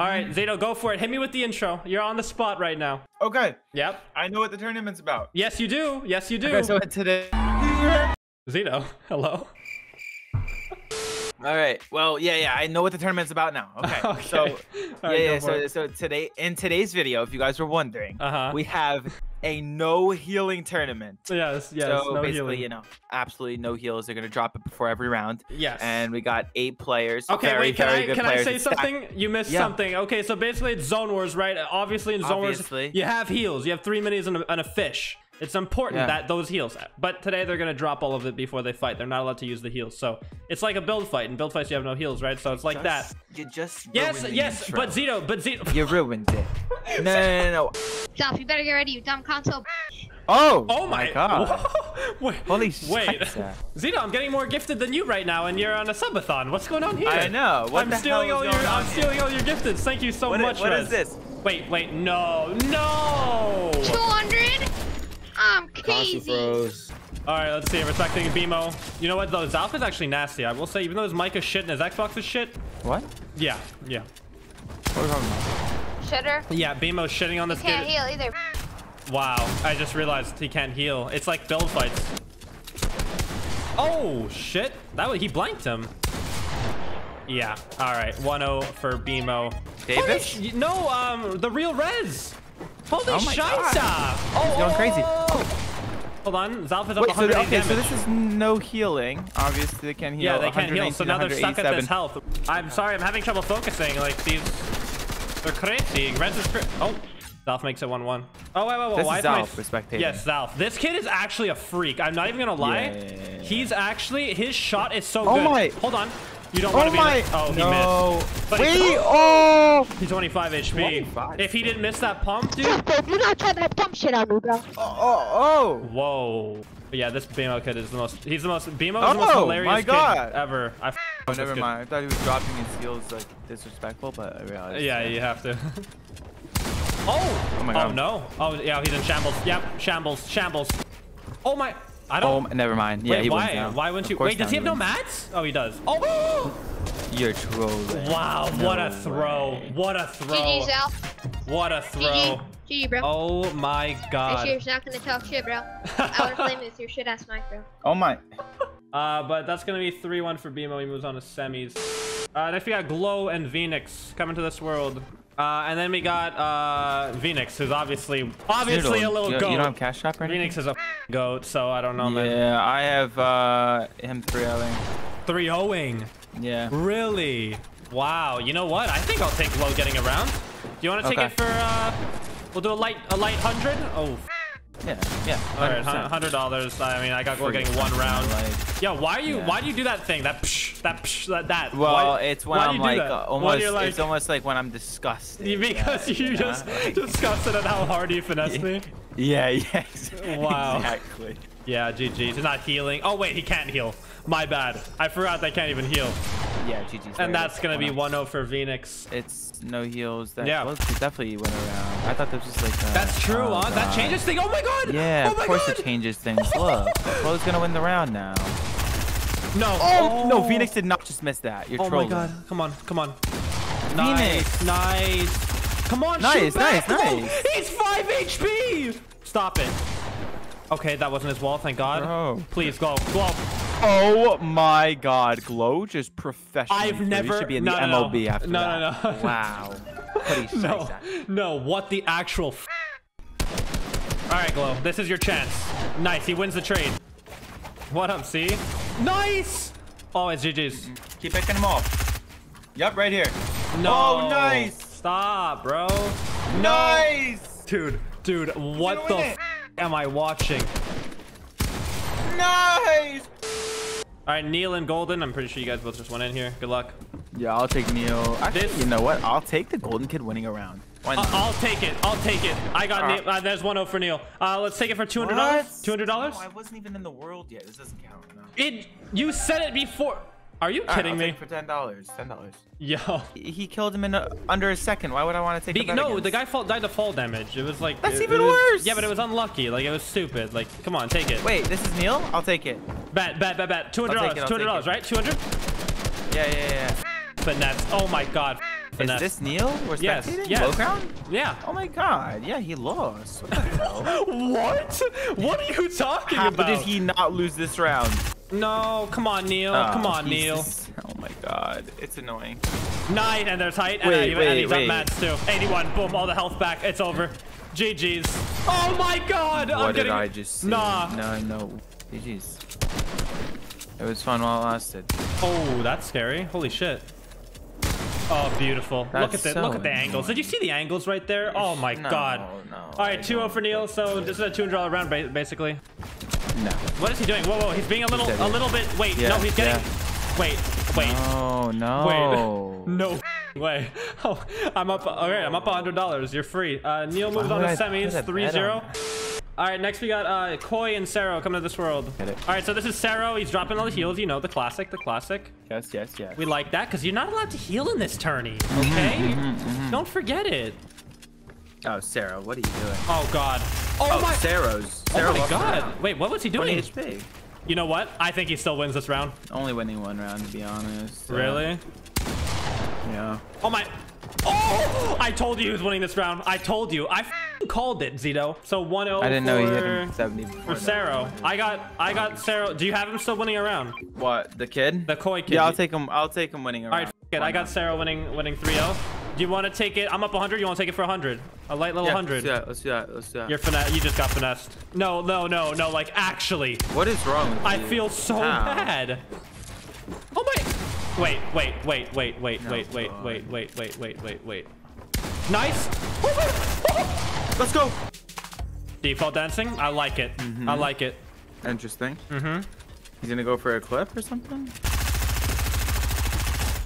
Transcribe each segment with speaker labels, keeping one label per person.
Speaker 1: All right, Zito, go for it. Hit me with the intro. You're on the spot right now.
Speaker 2: Okay,
Speaker 1: Yep.
Speaker 2: I know what the tournament's about.
Speaker 1: Yes, you do. Yes, you do.
Speaker 2: Okay, so today.
Speaker 1: Zito, hello.
Speaker 2: All right. Well, yeah, yeah. I know what the tournament's about now. Okay.
Speaker 1: Okay.
Speaker 2: So,
Speaker 1: All
Speaker 2: yeah,
Speaker 1: right,
Speaker 2: yeah. So,
Speaker 1: it.
Speaker 2: so today, in today's video, if you guys were wondering,
Speaker 1: Uh-huh.
Speaker 2: we have a no healing tournament.
Speaker 1: Yes, yes.
Speaker 2: so
Speaker 1: no
Speaker 2: basically,
Speaker 1: healing.
Speaker 2: you know, absolutely no heals. They're gonna drop it before every round.
Speaker 1: Yes.
Speaker 2: And we got eight players.
Speaker 1: Okay,
Speaker 2: very,
Speaker 1: wait, can I can I say something? You missed
Speaker 2: Yeah.
Speaker 1: something. Okay, so basically it's Zone Wars, right? Obviously in Zone
Speaker 2: Obviously.
Speaker 1: Wars, you have heals. You have three minis and a, and a fish. It's important
Speaker 2: Yeah.
Speaker 1: that those heals. But today they're gonna drop all of it before they fight. They're not allowed to use the heals. So it's like a build fight. In build fights you have no heals, right? So it's like that.
Speaker 2: You just
Speaker 1: Yes,
Speaker 2: ruined
Speaker 1: yes,
Speaker 2: intro.
Speaker 1: but Zito, but Zito.
Speaker 2: You ruined it. No, no, no, no.
Speaker 3: Self, you better get ready, you dumb console.
Speaker 2: Oh,
Speaker 1: Oh my,
Speaker 2: god.
Speaker 1: wait,
Speaker 2: Holy
Speaker 1: wait.
Speaker 2: shit. Zach.
Speaker 1: Zito, I'm getting more gifted than you right now, and you're on a subathon. What's going on here?
Speaker 2: I know. What
Speaker 1: I'm
Speaker 2: the
Speaker 1: stealing
Speaker 2: hell
Speaker 1: all
Speaker 2: is
Speaker 1: your.
Speaker 2: going on
Speaker 1: I'm
Speaker 2: here?
Speaker 1: stealing all your gifteds. Thank you so
Speaker 2: What i-
Speaker 1: much.
Speaker 2: what
Speaker 1: Rez.
Speaker 2: is this?
Speaker 1: Wait, wait, no, no.
Speaker 3: 200? I'm crazy.
Speaker 1: All right, let's see. Respecting BMO. You know what though? Zalf is actually nasty. I will say, even though his mic is shit and his Xbox is shit.
Speaker 2: What?
Speaker 1: Yeah, yeah,
Speaker 2: What are you talking about?
Speaker 3: Shitter.
Speaker 1: yeah. BMO's shitting on this
Speaker 3: Can't
Speaker 1: kid.
Speaker 3: heal either.
Speaker 1: Wow, I just realized he can't heal. It's like build fights. Oh shit! That was, he blanked him. Yeah. All right. 1-0 for BMO.
Speaker 2: Davis?
Speaker 1: Holy sh- no, um, the real Rez. Holy
Speaker 2: Oh my God.
Speaker 1: shita! Oh,
Speaker 2: going crazy.
Speaker 1: oh. Hold on, Zalf is up
Speaker 2: Wait, so
Speaker 1: 180
Speaker 2: okay, so this is no healing. Obviously, they can't heal.
Speaker 1: Yeah, they can't heal, so now they're stuck at this health. I'm sorry, I'm having trouble focusing. Like, these... They're crazy. Rez is cra- Oh, Zalf makes it 1-1. Oh, wait, wait, wait.
Speaker 2: This
Speaker 1: Why
Speaker 2: is
Speaker 1: my-
Speaker 2: Zalf spectating.
Speaker 1: Yes, Zalf. This kid is actually a freak. I'm not even gonna lie.
Speaker 2: Yeah, yeah, yeah, yeah.
Speaker 1: He's actually... His shot is so
Speaker 2: Oh
Speaker 1: good.
Speaker 2: my-
Speaker 1: Hold on. You don't
Speaker 2: Oh
Speaker 1: want to be...
Speaker 2: my!
Speaker 1: in the- Oh, he
Speaker 2: no.
Speaker 1: missed. But
Speaker 2: Wait!
Speaker 1: he-
Speaker 2: Oh!
Speaker 1: He's 25 HP.
Speaker 2: 25?
Speaker 1: If he didn't miss that pump, dude...
Speaker 3: Bro, do not try that dumb shit on me, bro.
Speaker 2: Oh! Oh! oh.
Speaker 1: Whoa. But yeah, this BMO kid is the most... He's the most... BMO is the most
Speaker 2: Oh,
Speaker 1: hilarious
Speaker 2: my
Speaker 1: kid
Speaker 2: God.
Speaker 1: ever. I f-
Speaker 2: Oh,
Speaker 1: this
Speaker 2: never
Speaker 1: kid.
Speaker 2: mind. I thought he was dropping his heals like disrespectful, but I realized.
Speaker 1: Yeah, you have to. Oh!
Speaker 2: oh!
Speaker 1: Oh my
Speaker 2: God.
Speaker 1: Oh no! Oh yeah, he's in shambles. Yep, shambles, shambles. Oh my! I
Speaker 2: Oh,
Speaker 1: don't.
Speaker 2: never mind. Yeah,
Speaker 1: Wait,
Speaker 2: he wins
Speaker 1: why?
Speaker 2: now.
Speaker 1: Why wouldn't you? Wait, does he have no mats? Oh, he does. Oh!
Speaker 2: You're trolling.
Speaker 1: Wow! what a throw!
Speaker 2: way.
Speaker 1: What a throw!
Speaker 3: GG, Self.
Speaker 1: What a throw!
Speaker 3: GG. GG, bro.
Speaker 1: Oh my
Speaker 3: Make sure
Speaker 1: God!
Speaker 3: you're not gonna talk shit, bro. I wanna play with your shit ass mic, bro.
Speaker 2: Oh my.
Speaker 1: Uh, but that's gonna be 3-1 for BMO. He moves on to semis. Uh, next we got Glow and Phoenix coming to this world. Uh, and then we got uh, Phoenix, who's obviously obviously a little
Speaker 2: you,
Speaker 1: goat.
Speaker 2: You don't have cash shop anything?
Speaker 1: Phoenix is a goat, so I don't know, man.
Speaker 2: Yeah, I have uh him 3 0
Speaker 1: 3 0ing.
Speaker 2: Yeah.
Speaker 1: Really? Wow. You know what? I think I'll take low getting around. Do you want to take
Speaker 2: Okay.
Speaker 1: it for, uh, we'll do a light, a light hundred? Oh,
Speaker 2: Yeah. Yeah.
Speaker 1: all right,
Speaker 2: 100%.
Speaker 1: dollars. I mean, I got
Speaker 2: Free.
Speaker 1: getting one round.
Speaker 2: Like,
Speaker 1: Yo, why are you,
Speaker 2: Yeah.
Speaker 1: why do you do that thing? That psh, that psh, that, that.
Speaker 2: well,
Speaker 1: Why-
Speaker 2: it's when I'm
Speaker 1: you
Speaker 2: like
Speaker 1: that?
Speaker 2: uh, almost.
Speaker 1: like,
Speaker 2: it's almost like when I'm disgusted.
Speaker 1: because
Speaker 2: yeah,
Speaker 1: you
Speaker 2: know?
Speaker 1: just
Speaker 2: Like-
Speaker 1: disgusted at how hard you finessed me.
Speaker 2: Yeah. Yeah. Exactly.
Speaker 1: Wow.
Speaker 2: Exactly.
Speaker 1: Yeah, GG. He's not healing. Oh wait, he can't heal. My bad. I forgot they can't even heal.
Speaker 2: Yeah. GG's.
Speaker 1: And that's gonna be 1-0 for Phoenix.
Speaker 2: It's no heals. That
Speaker 1: Yeah.
Speaker 2: yeah. definitely went around. I thought that was just like. Uh,
Speaker 1: That's true,
Speaker 2: oh,
Speaker 1: huh? That changes things. Oh my god!
Speaker 2: Yeah,
Speaker 1: oh
Speaker 2: of course
Speaker 1: god!
Speaker 2: it changes things. Look, Chloe's gonna win the round now.
Speaker 1: No.
Speaker 2: Oh, no, Phoenix did not just miss that. You're
Speaker 1: Oh my god. Come on, come on. Nice,
Speaker 2: Phoenix.
Speaker 1: nice. Come on,
Speaker 2: Nice,
Speaker 1: shoot back.
Speaker 2: nice,
Speaker 1: Whoa,
Speaker 2: nice.
Speaker 1: He's 5 HP! Stop it. Okay, that wasn't his wall, thank god.
Speaker 2: Bro.
Speaker 1: Please, go, go.
Speaker 2: Oh my god, Glow just professional.
Speaker 1: I've never-
Speaker 2: should be in
Speaker 1: no,
Speaker 2: the
Speaker 1: no, no.
Speaker 2: After
Speaker 1: No,
Speaker 2: that.
Speaker 1: no, no.
Speaker 2: Wow.
Speaker 1: No,
Speaker 2: shit.
Speaker 1: no, what the actual f All right, Glow, this is your chance. Nice, he wins the trade. What up, C? Nice! Oh, it's GG's.
Speaker 2: Keep picking him off. Yep, right here.
Speaker 1: No.
Speaker 2: Oh, nice.
Speaker 1: Stop, bro.
Speaker 2: Nice.
Speaker 1: Dude, dude, what the f am I watching?
Speaker 2: Nice.
Speaker 1: All right, Neil and Golden. I'm pretty sure you guys both just went in here. Good luck.
Speaker 2: Yeah, I'll take Neil. Actually,
Speaker 1: This-
Speaker 2: you know what? I'll take the Golden Kid winning a round. Not?
Speaker 1: I'll take it. I'll take it. I got
Speaker 2: All
Speaker 1: Neil. Uh, there's 1-0 for Neil. Uh, let's take it for $200. $200?
Speaker 2: No, I wasn't even in the world yet. This doesn't count. No.
Speaker 1: It. You said it before. Are you
Speaker 2: right,
Speaker 1: kidding
Speaker 2: I'll
Speaker 1: me?
Speaker 2: for ten dollars. Ten dollars.
Speaker 1: Yo.
Speaker 2: He he killed him in a, under a second. Why would I want to take
Speaker 1: Be- no,
Speaker 2: against?
Speaker 1: the guy fall, died to fall damage. It was like
Speaker 2: That's
Speaker 1: it-
Speaker 2: even
Speaker 1: it was-
Speaker 2: worse.
Speaker 1: Yeah, but it was unlucky. Like it was stupid. Like, come on, take it.
Speaker 2: Wait, this is Neil? I'll take it.
Speaker 1: Bet, bet, bet, bet. Two hundred dollars.
Speaker 2: take it, I'll
Speaker 1: Two hundred dollars, right? Two hundred.
Speaker 2: Yeah, yeah, yeah.
Speaker 1: Finesse. Oh my god.
Speaker 2: Is
Speaker 1: finesse.
Speaker 2: this Neil? We're
Speaker 1: Yes,
Speaker 2: spectating?
Speaker 1: yes.
Speaker 2: Low ground?
Speaker 1: Yeah.
Speaker 2: Oh my god. Yeah, he lost. What?
Speaker 1: What? What are you talking
Speaker 2: How
Speaker 1: about?
Speaker 2: did he not lose this round?
Speaker 1: No, come on, Neil.
Speaker 2: Oh,
Speaker 1: come on, Neil.
Speaker 2: Oh my god. It's annoying.
Speaker 1: Nine, and there's height, and,
Speaker 2: Wait,
Speaker 1: and
Speaker 2: wait,
Speaker 1: he's
Speaker 2: wait.
Speaker 1: up mats too. 81, boom, all the health back. It's over. GG's. Oh my god! I'm
Speaker 2: What did
Speaker 1: getting...
Speaker 2: I just say?
Speaker 1: Nah.
Speaker 2: No, no. GG's. It was fun while it lasted.
Speaker 1: Oh, that's scary. Holy shit. Oh, beautiful. look at the
Speaker 2: so
Speaker 1: look at the angles. Did you see the angles right there? Oh my
Speaker 2: No,
Speaker 1: god.
Speaker 2: no,
Speaker 1: All right, 2-0 for Neil. So this is a $200 round, basically.
Speaker 2: No.
Speaker 1: What is he doing? Whoa, whoa. He's being a little, a little bit. Wait,
Speaker 2: Yeah,
Speaker 1: no, he's getting.
Speaker 2: yeah.
Speaker 1: Wait, wait.
Speaker 2: Oh no.
Speaker 1: Wait, no way. Oh, I'm up. All right, I'm up $100. You're free. Uh, Neil moves
Speaker 2: Why
Speaker 1: on to semis,
Speaker 2: put
Speaker 1: 3-0. All right, next we got uh, Koi and Saro coming to this world.
Speaker 2: Get it.
Speaker 1: All right, so this is Saro. He's dropping all the heals. You know, the classic, the classic.
Speaker 2: Yes, yes, yes.
Speaker 1: We like that because you're not allowed to heal in this tourney.
Speaker 2: Mm-hmm,
Speaker 1: Okay? Don't forget it.
Speaker 2: Oh, Sarah, what are you doing?
Speaker 1: Oh God. Oh,
Speaker 2: Oh,
Speaker 1: my.
Speaker 2: Sarah's.
Speaker 1: Oh my God. Wait, what was he doing?
Speaker 2: 20
Speaker 1: doing?
Speaker 2: HP.
Speaker 1: You know what? I think he still wins this round.
Speaker 2: Only winning one round, to be honest. Uh,
Speaker 1: Really?
Speaker 2: Yeah.
Speaker 1: Oh my. Oh! I told you he was winning this round. I told you. I called it, Zito. So 1-0
Speaker 2: I didn't know he hit him 70
Speaker 1: For. Saro. I got I got Saro. Do you have him still winning a round?
Speaker 2: What, the kid?
Speaker 1: The Koi kid.
Speaker 2: Yeah, I'll take him. I'll take him winning a
Speaker 1: All right, it. I got Saro winning winning 3-0. Do you want to take it? I'm up 100. You want to take it for 100? A light little
Speaker 2: yeah,
Speaker 1: 100.
Speaker 2: Let's do that. Let's do that. Let's do that.
Speaker 1: You're finesse. You just got finessed. No, no, no, no. Like actually,
Speaker 2: What is wrong with
Speaker 1: I
Speaker 2: you?
Speaker 1: feel so
Speaker 2: How?
Speaker 1: bad. Wait, wait, wait, wait, wait,
Speaker 2: No,
Speaker 1: wait, wait, wait, wait, wait, wait, wait, wait. Nice.
Speaker 2: Let's go.
Speaker 1: Default dancing. I like it.
Speaker 2: Mm-hmm.
Speaker 1: I like it.
Speaker 2: Interesting.
Speaker 1: Mm-hmm.
Speaker 2: He's gonna go for a clip or something.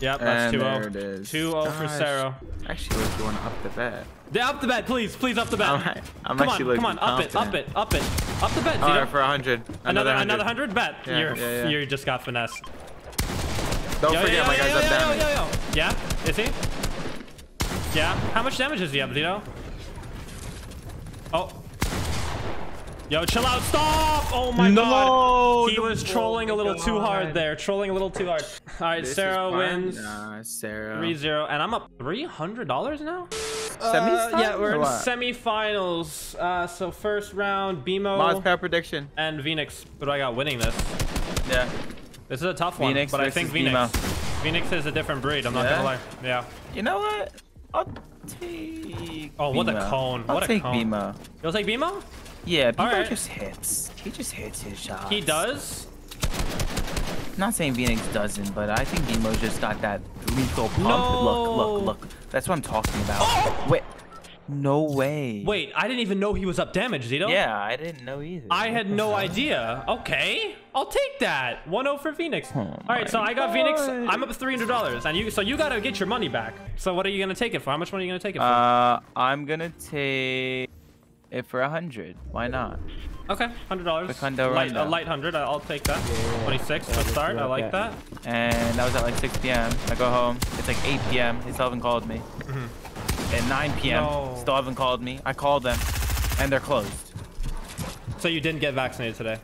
Speaker 1: Yep, that's
Speaker 2: and
Speaker 1: 2-0.
Speaker 2: there it is.
Speaker 1: 2-0 for. Saro.
Speaker 2: Actually, let's go up the bet.
Speaker 1: Yeah, up the bet, please, please up the bet.
Speaker 2: I'm, I'm
Speaker 1: come
Speaker 2: actually
Speaker 1: on, come on, up it, up it, up it, up the bet.
Speaker 2: All right, for a hundred.
Speaker 1: another,
Speaker 2: Another
Speaker 1: another hundred bet.
Speaker 2: Yeah,
Speaker 1: you're,
Speaker 2: yeah, yeah.
Speaker 1: you just got finessed.
Speaker 2: Don't
Speaker 1: Yo,
Speaker 2: forget,
Speaker 1: yo,
Speaker 2: my guy's
Speaker 1: yo,
Speaker 2: up
Speaker 1: yo,
Speaker 2: damage.
Speaker 1: yo, yo. Yeah, is he? Yeah. How much damage is he have, Zito? Oh. Yo, chill out. Stop! Oh my
Speaker 2: No,
Speaker 1: god. He was trolling a
Speaker 2: oh my
Speaker 1: little too hard there. Trolling a little too hard. All right,
Speaker 2: This
Speaker 1: Sarah wins.
Speaker 2: Nah, Sarah.
Speaker 1: 3-0, and I'm up $300 now?
Speaker 2: Semis
Speaker 1: Uh, yeah, we're in
Speaker 2: what?
Speaker 1: semifinals. Uh, so first round, BMO
Speaker 2: Moz pair prediction.
Speaker 1: and Phoenix. What do I got winning this?
Speaker 2: Yeah.
Speaker 1: This is a tough one,
Speaker 2: Phoenix
Speaker 1: but I think
Speaker 2: versus
Speaker 1: Phoenix.
Speaker 2: BMO.
Speaker 1: Phoenix is a different breed. I'm not
Speaker 2: Yeah?
Speaker 1: gonna lie. Yeah.
Speaker 2: You know what? I'll take.
Speaker 1: Oh, what a cone.
Speaker 2: I'll
Speaker 1: What a
Speaker 2: take
Speaker 1: cone.
Speaker 2: Bimo.
Speaker 1: You'll take BMO?
Speaker 2: Yeah, Bima
Speaker 1: Alright.
Speaker 2: just hits. He just hits his shots.
Speaker 1: He does.
Speaker 2: Not saying Phoenix doesn't, but I think Bimo just got that lethal pump.
Speaker 1: No.
Speaker 2: Look, look, look. That's what I'm talking about.
Speaker 1: Oh!
Speaker 2: Wait. No way.
Speaker 1: Wait, I didn't even know he was up damage, Zito.
Speaker 2: Yeah, I didn't know either.
Speaker 1: I had no idea. Okay, I'll take that. 1-0 for Phoenix.
Speaker 2: Oh
Speaker 1: All right, so
Speaker 2: my
Speaker 1: I got Phoenix. I'm up $300, and you. So you gotta get your money back. So what are you gonna take it for? How much money are you gonna take it for?
Speaker 2: Uh, I'm gonna take it for a hundred. Why not?
Speaker 1: Okay, hundred dollars. Light, a light hundred. I'll take that. Twenty-six. Let's start. I like that.
Speaker 2: And that was at like 6 p.m. I go home. It's like 8 p.m. They still haven't called me. At 9 p.m.
Speaker 1: No.
Speaker 2: Still haven't called me. I called them, and they're closed.
Speaker 1: So you didn't get vaccinated today,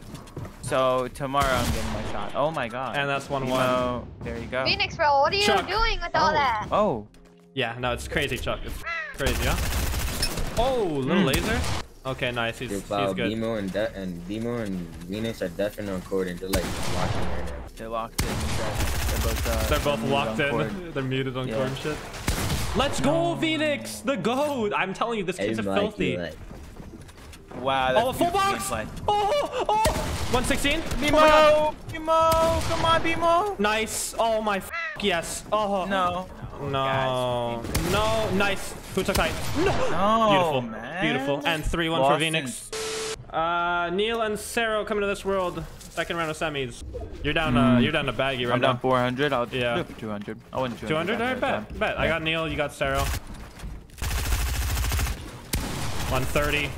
Speaker 2: So tomorrow I'm getting my shot. Oh my god.
Speaker 1: and that's one one.
Speaker 2: Emo, there you go.
Speaker 3: Phoenix, bro, what are you
Speaker 1: Chuck.
Speaker 3: doing with all that?
Speaker 2: Oh,
Speaker 1: Yeah, no, it's crazy, Chuck. It's crazy, huh? Oh, little
Speaker 2: Hmm.
Speaker 1: laser. Okay, nice. He's,
Speaker 4: Dude,
Speaker 1: he's
Speaker 4: wow,
Speaker 1: good.
Speaker 4: Bimo and De- and Bimo and Venus are definitely on court and they're like watching right now.
Speaker 2: they're locked in. They're both. Uh,
Speaker 1: They're both
Speaker 2: muted
Speaker 1: locked in. They're muted on
Speaker 2: Yeah.
Speaker 1: corn shit. Let's go, Phoenix! The goat! I'm telling you, this
Speaker 4: Hey,
Speaker 1: kid's a filthy.
Speaker 4: like,
Speaker 2: Wow. That's
Speaker 1: Oh, a full box!
Speaker 2: gameplay.
Speaker 1: Oh, oh! 116?
Speaker 2: Bimo, oh Bimo, come on, Bimo.
Speaker 1: Nice. Oh my f yes. Oh.
Speaker 2: No.
Speaker 1: No. No. Nice. Who took height? No.
Speaker 2: No,
Speaker 1: Beautiful.
Speaker 2: man.
Speaker 1: Beautiful. And 3 1 for
Speaker 2: Lost
Speaker 1: Phoenix. Uh, Neil and Saro coming to this world. Second round of semis. You're down. Uh, you're down to baggy right
Speaker 2: Hmm. I'm down 400. I'll
Speaker 1: Yeah.
Speaker 2: do it for 200. I wouldn't
Speaker 1: 200.
Speaker 2: 200.
Speaker 1: Alright, bet. Bet. I got Neil. You got Saro. 130.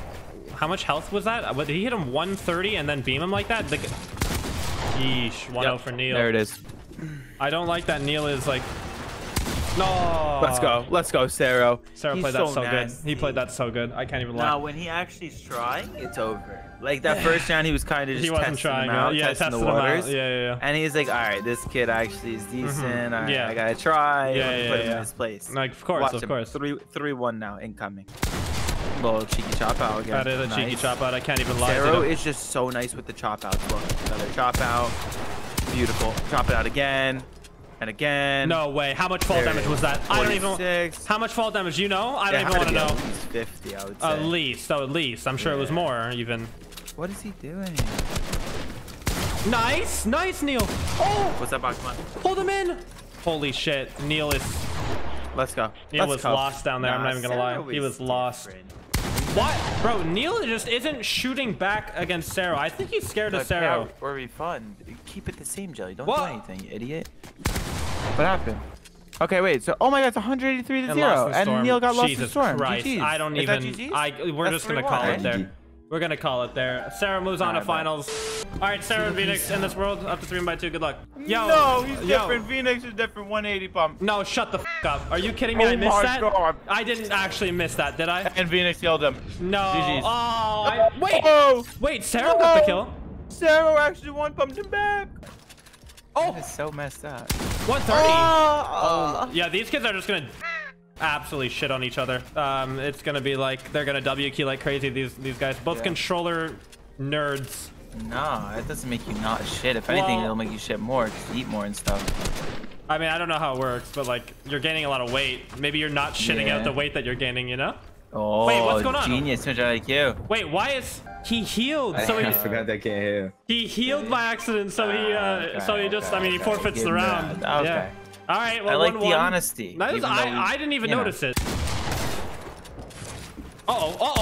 Speaker 1: How much health was that? What, did he hit him 130 and then beam him like that? The, yeesh. 1 0
Speaker 2: Yep,
Speaker 1: for Neil.
Speaker 2: There it is.
Speaker 1: I don't like that Neil is like No.
Speaker 2: Let's go. Let's go, Cero.
Speaker 1: Sarah
Speaker 2: He's
Speaker 1: played that
Speaker 2: so
Speaker 1: so good. He played that so good. I can't even lie.
Speaker 5: Now, when he actually is trying, it's over.
Speaker 2: Like that first round, he was kind of just
Speaker 1: he wasn't
Speaker 2: testing
Speaker 1: trying.
Speaker 2: them out,
Speaker 1: yeah,
Speaker 2: testing
Speaker 1: tested
Speaker 2: the
Speaker 1: him out.
Speaker 2: waters.
Speaker 1: Yeah, yeah, yeah.
Speaker 2: And he's like, all right, this kid actually is mm-hmm. decent. All right,
Speaker 1: Yeah.
Speaker 2: I gotta try.
Speaker 1: Yeah,
Speaker 2: Let me
Speaker 1: yeah,
Speaker 2: put him
Speaker 1: yeah.
Speaker 2: in his place.
Speaker 1: Like, of course,
Speaker 2: Watch
Speaker 1: of
Speaker 2: him.
Speaker 1: course.
Speaker 2: Three, three, one now, incoming. Little cheeky chop out again.
Speaker 1: That is a cheeky chop out. I can't even lie.
Speaker 2: Zero is just so nice with the chop outs. Look, another chop out. Beautiful. Chop it out again. And again.
Speaker 1: No way. How much fall
Speaker 2: There
Speaker 1: damage was that? I don't even. How much fall damage? You know? I don't even want to know.
Speaker 2: At least 50, I would say.
Speaker 1: At least. So at least. I'm sure it was more even.
Speaker 2: What is he doing?
Speaker 1: Nice. Nice, Neil. Oh,
Speaker 2: What's that box? Come on.
Speaker 1: hold him in. Holy shit. Neil is.
Speaker 2: Let's go.
Speaker 1: Neil
Speaker 2: Let's
Speaker 1: was
Speaker 2: go.
Speaker 1: lost down there. I'm not even gonna lie. He was
Speaker 2: is
Speaker 1: lost. What? Bro, Neil just isn't shooting back against Sarah. I think he's scared of Sarah.
Speaker 2: Or be fun. Keep it the same, Jelly. Don't
Speaker 1: What?
Speaker 2: do anything, idiot. What happened? Okay, wait. So, oh my God, it's 183 to
Speaker 1: And
Speaker 2: zero, and Neil got lost in
Speaker 1: Jesus
Speaker 2: storm.
Speaker 1: Christ.
Speaker 2: GG's.
Speaker 1: I don't even. I we're
Speaker 2: That's
Speaker 1: just gonna
Speaker 2: 3-1,
Speaker 1: call it there. We're gonna call it there. Sarah moves on to
Speaker 2: finals. bet.
Speaker 1: Finals. All right, Sarah and Phoenix in this world up to three by two. Good luck. Yo,
Speaker 2: no, he's
Speaker 1: yo.
Speaker 2: different. Phoenix is different. 180 pump.
Speaker 1: No, shut the f up. Are you kidding me?
Speaker 2: Oh
Speaker 1: I missed that.
Speaker 2: God.
Speaker 1: I didn't actually miss that, did I?
Speaker 2: And Phoenix killed him.
Speaker 1: No.
Speaker 2: GG's.
Speaker 1: Oh, I, wait,
Speaker 2: Oh,
Speaker 1: wait. Sarah got the
Speaker 2: No.
Speaker 1: kill.
Speaker 2: Sarah actually one pumped him back.
Speaker 1: Oh,
Speaker 2: That is so messed up.
Speaker 1: 130.
Speaker 2: Oh,
Speaker 1: Yeah, these kids are just gonna absolutely shit on each other. Um, it's gonna be like they're gonna W key like crazy. These these guys, both
Speaker 2: Yeah.
Speaker 1: controller nerds.
Speaker 2: No, that doesn't make you not shit. If anything,
Speaker 1: Well-
Speaker 2: it'll make you shit more. Just eat more and stuff.
Speaker 1: I mean, I don't know how it works, but like you're gaining a lot of weight. Maybe you're not shitting out the weight that you're gaining. You know?
Speaker 2: Oh,
Speaker 1: Wait, what's going on?
Speaker 2: Genius, Ninja IQ.
Speaker 1: Wait, why is he healed?
Speaker 4: I,
Speaker 1: So
Speaker 4: I
Speaker 1: he
Speaker 4: forgot that can't hear.
Speaker 1: he healed by accident. So he uh, so he just
Speaker 2: okay,
Speaker 1: I mean he
Speaker 2: okay.
Speaker 1: forfeits the round.
Speaker 2: that. Okay.
Speaker 1: Yeah. All right. Well,
Speaker 2: I like
Speaker 1: one,
Speaker 2: the
Speaker 1: one.
Speaker 2: honesty.
Speaker 1: Nice.
Speaker 2: even we-
Speaker 1: I, I didn't even
Speaker 2: you know.
Speaker 1: notice it. Uh oh. Uh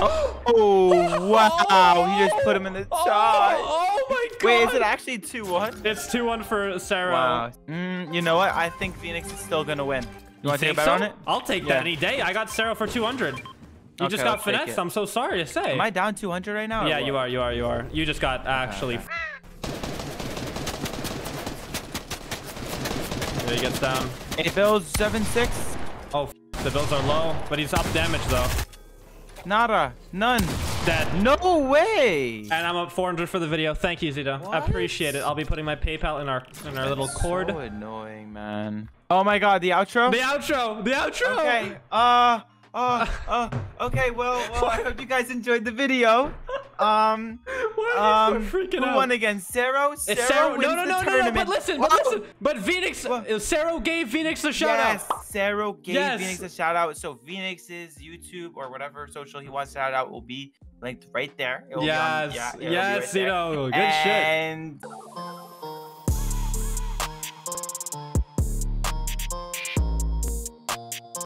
Speaker 1: oh. Oh.
Speaker 2: Oh, wow. He just put him in the
Speaker 1: Oh,
Speaker 2: shot.
Speaker 1: oh my god.
Speaker 2: Wait, is it actually 2-1?
Speaker 1: It's 2-1 for Sarah.
Speaker 2: Wow. Mm, you know what? I think Phoenix is still going to win. You want to take a bet
Speaker 1: so?
Speaker 2: on it?
Speaker 1: I'll take
Speaker 2: Yeah.
Speaker 1: that any day. I got Sarah for 200. You
Speaker 2: Okay,
Speaker 1: just got
Speaker 2: let's
Speaker 1: finessed. I'm so sorry to say.
Speaker 2: Am I down 200 right now?
Speaker 1: yeah, you are. You are. You are. You just got actually.
Speaker 2: okay.
Speaker 1: There he gets down.
Speaker 2: Eight bills, 7-6.
Speaker 1: Oh, f- the bills are low, but he's up damage though.
Speaker 2: Nada. None.
Speaker 1: Dead.
Speaker 2: No way.
Speaker 1: And I'm up 400 for the video. Thank you, Zito. I
Speaker 2: What?
Speaker 1: appreciate it. I'll be putting my PayPal in our in our little cord.
Speaker 2: So annoying, man. Oh my god, the outro?
Speaker 1: The outro. The outro.
Speaker 2: Okay. Uh, uh, uh, okay, well, well, I hope you guys enjoyed the video. Um, um,
Speaker 1: freaking
Speaker 2: who
Speaker 1: out?
Speaker 2: won again?
Speaker 1: It's
Speaker 2: Sarah
Speaker 1: Sarah.
Speaker 2: wins
Speaker 1: No, no,
Speaker 2: the
Speaker 1: no, no, no. But listen, but listen. But Phoenix,
Speaker 2: What?
Speaker 1: Sarah gave Phoenix the shout
Speaker 2: yes,
Speaker 1: out.
Speaker 2: Sarah gave
Speaker 1: Yes.
Speaker 2: Phoenix a shout out. So Phoenix's YouTube or whatever social he wants to shout out will be linked right there. Be on-
Speaker 1: Yes,
Speaker 2: yeah,
Speaker 1: yes,
Speaker 2: right there.
Speaker 1: Zito. Good shit.
Speaker 2: And